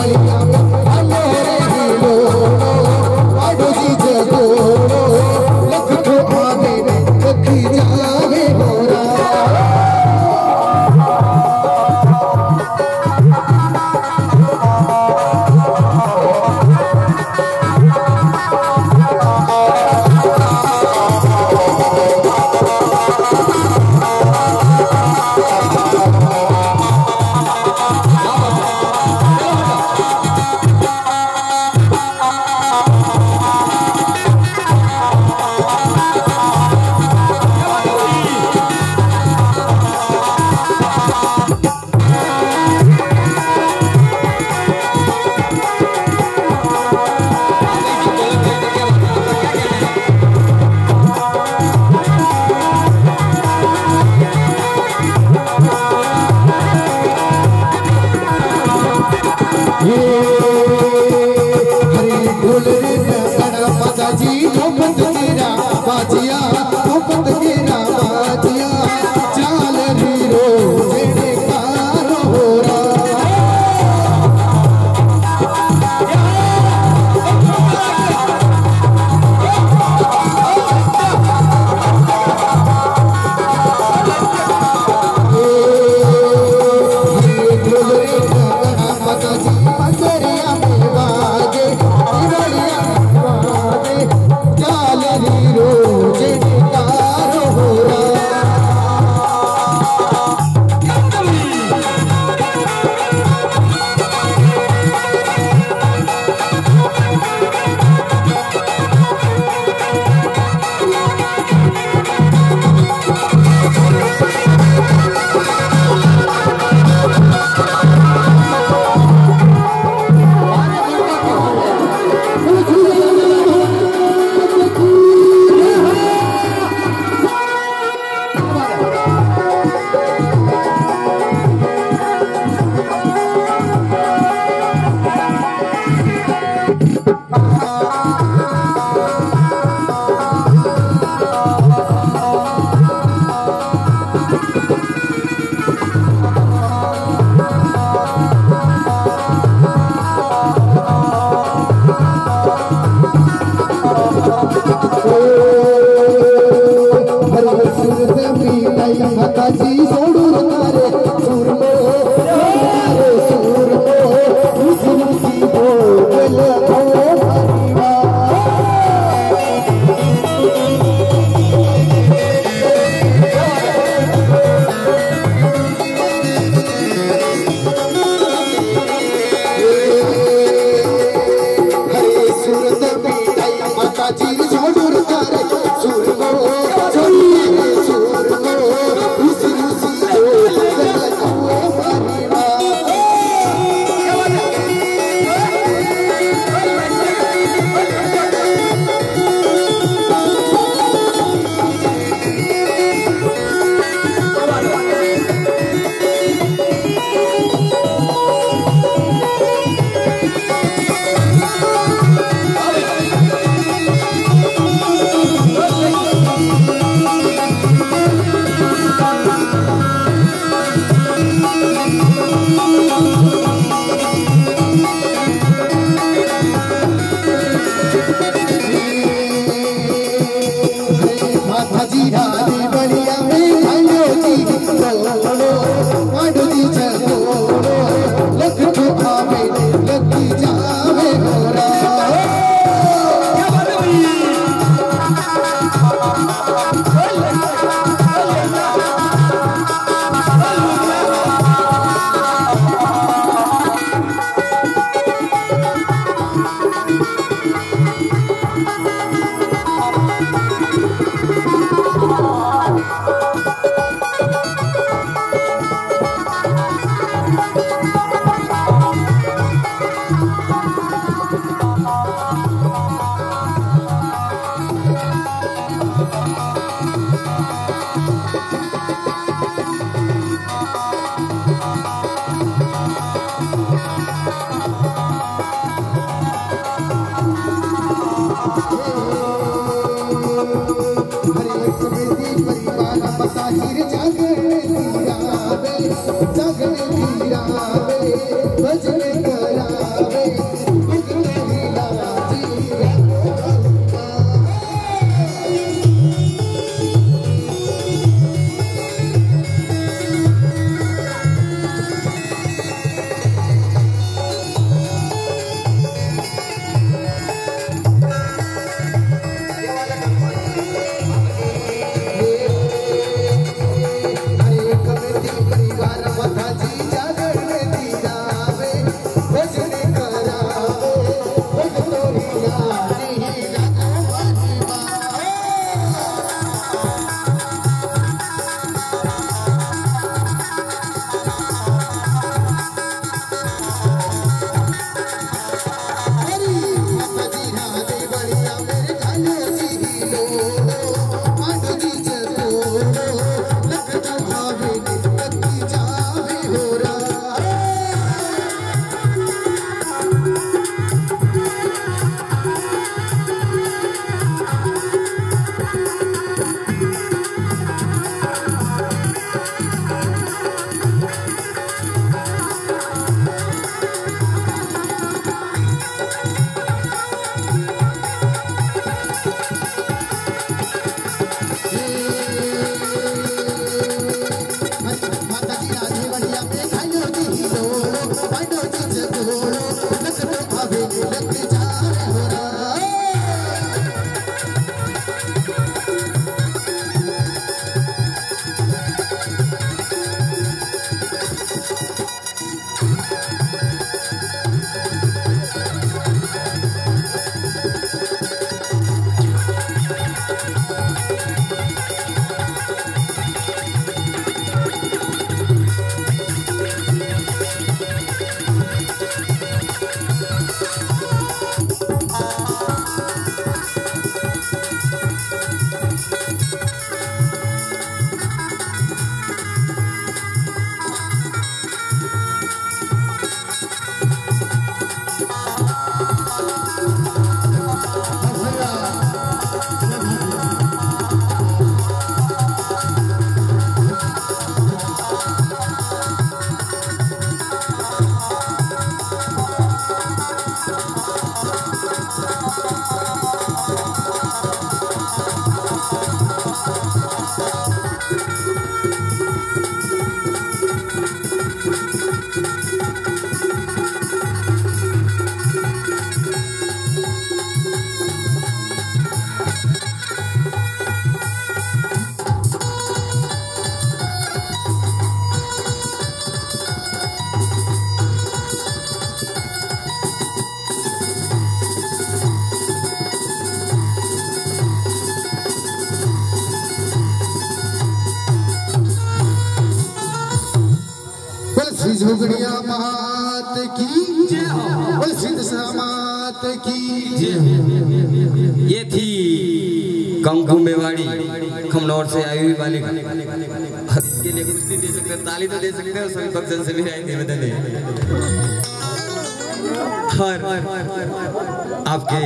Maria. 你的价格 ये थी कंकु मेवाड़ी, खमनौर से आई हुई बालिका। लिए कुछ नहीं दे सकते, ताली तो दे सकते हैं सभी भक्तन से बदले और आपके